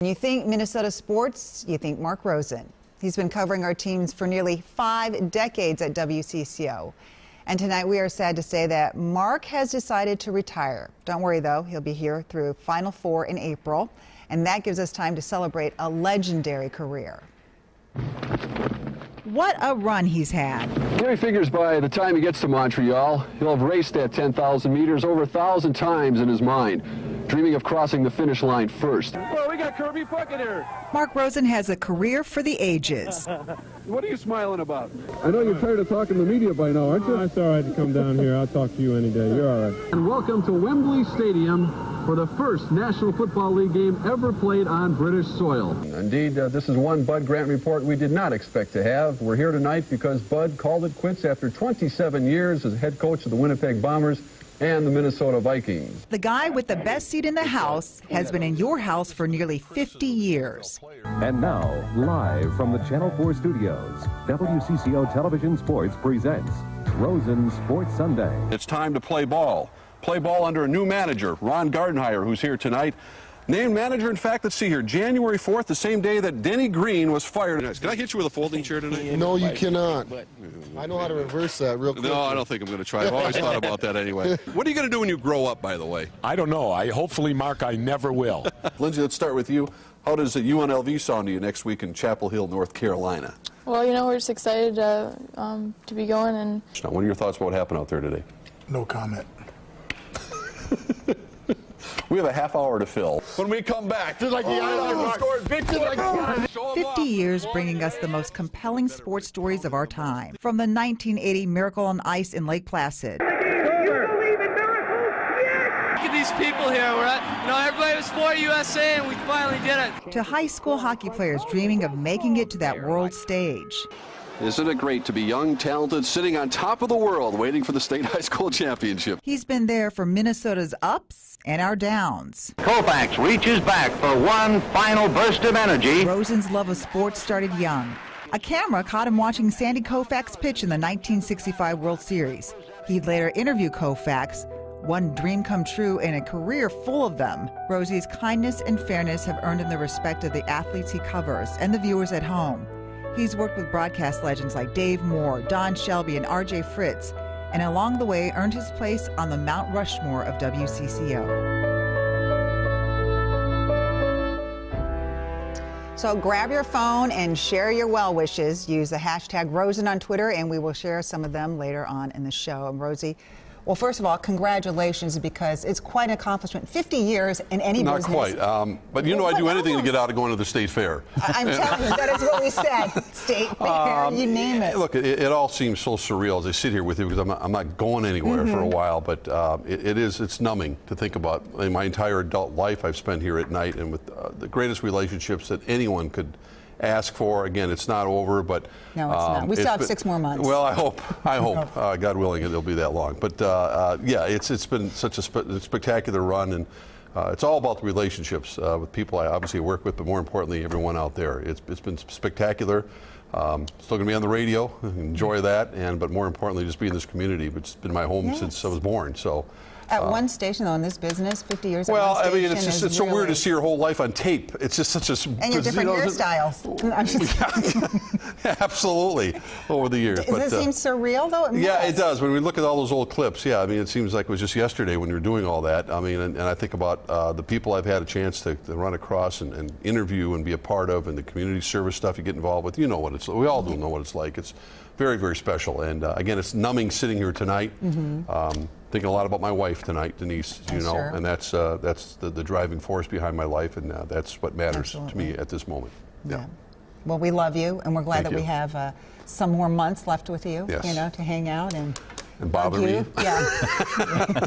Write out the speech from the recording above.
When you think Minnesota sports, you think Mark Rosen. He's been covering our teams for nearly five decades at WCCO. And tonight we are sad to say that Mark has decided to retire. Don't worry though, he'll be here through Final Four in April. And that gives us time to celebrate a legendary career. What a run he's had. Gary figures by the time he gets to Montreal, he'll have raced that 10,000 meters over a thousand times in his mind dreaming of crossing the finish line first. Well, we got Kirby Puckett here. Mark Rosen has a career for the ages. what are you smiling about? I know you're tired of talking to the media by now, aren't you? Oh, it's all right to come down here. I'll talk to you any day. You're all right. And welcome to Wembley Stadium for the first National Football League game ever played on British soil. Indeed, uh, this is one Bud Grant report we did not expect to have. We're here tonight because Bud called it quits after 27 years as head coach of the Winnipeg Bombers and the Minnesota Vikings. The guy with the best seat in the house has been in your house for nearly 50 years. And now, live from the Channel 4 studios, WCCO Television Sports presents Rosen Sports Sunday. It's time to play ball. Play ball under a new manager, Ron Gardenhire, who's here tonight. Named manager, in fact, let's see here, January 4th, the same day that Denny Green was fired. Can I hit you with a folding chair tonight? No, you cannot. I know how to reverse that real quick. No, I don't think I'm going to try. I've always thought about that anyway. What are you going to do when you grow up, by the way? I don't know. I hopefully, Mark, I never will. Lindsay, let's start with you. How does the UNLV sound to you next week in Chapel Hill, North Carolina? Well, you know, we're just excited to, um, to be going. And now, what are your thoughts about what happened out there today? No comment. We have a half hour to fill. When we come back, just like the oh, scored 50 years bringing us the most compelling sports stories of our time. From the 1980 Miracle on Ice in Lake Placid. Look at these people here. We're at, you know, everybody was for USA, and we finally did it. To high school hockey players dreaming of making it to that world stage. Isn't it great to be young, talented, sitting on top of the world, waiting for the state high school championship? He's been there for Minnesota's ups and our downs. Koufax reaches back for one final burst of energy. Rosen's love of sports started young. A camera caught him watching Sandy Koufax pitch in the 1965 World Series. He'd later interview Koufax, one dream come true and a career full of them. Rosie's kindness and fairness have earned him the respect of the athletes he covers and the viewers at home. He's worked with broadcast legends like Dave Moore, Don Shelby, and R.J. Fritz, and along the way earned his place on the Mount Rushmore of WCCO. So grab your phone and share your well wishes. Use the hashtag Rosen on Twitter, and we will share some of them later on in the show. And Rosie, well, first of all, congratulations because it's quite an accomplishment. 50 years in any Not business. quite. Um, but you know, I do anything to get out of going to the state fair. I'm telling you, that is what we said. State fair, um, you name it. Look, it, it, all seems so surreal as I sit here with you because I'm not, I'm not going anywhere mm -hmm. for a mm-hmm. while. But uh, it, it is, it's numbing to think about. In my entire adult life, I've spent here at night and with uh, the greatest relationships that anyone could ask for. Again, it's not over, but no, it's um, not. We still have been, six more months. Well, I hope, I hope, uh, God willing, it'll be that long. But uh, uh, yeah, it's it's been such a spe spectacular run, and uh, it's all about the relationships uh, with people I obviously work with, but more importantly, everyone out there. It's it's been spectacular. Um, still going to be on the radio. Enjoy that, and but more importantly, just be in this community. It's been my home yes. since I was born. So. At uh, one station, though, in this business, 50 years. Well, I mean, it's just it's really so weird to see your whole life on tape. It's just such a and your different you know, hairstyles. absolutely, over the years. Does but, it uh, seem surreal, though? It yeah, it does. When we look at all those old clips, yeah, I mean, it seems like it was just yesterday when you were doing all that. I mean, and, and I think about uh, the people I've had a chance to, to run across and, and, interview and be a part of, and the community service stuff you get involved with. You know what it's. We all do know what it's like. It's very, very special. And uh, again, it's numbing sitting here tonight. Mm -hmm. um, thinking a lot about my wife tonight, Denise. You know, sure. and that's uh, that's the, the, driving force behind my life, and uh, that's what matters Absolutely. to me at this moment. Yeah. yeah. Well, we love you, and we're glad Thank that you. we have uh, some more months left with you. Yes. You know, to hang out and and bother me. Yeah.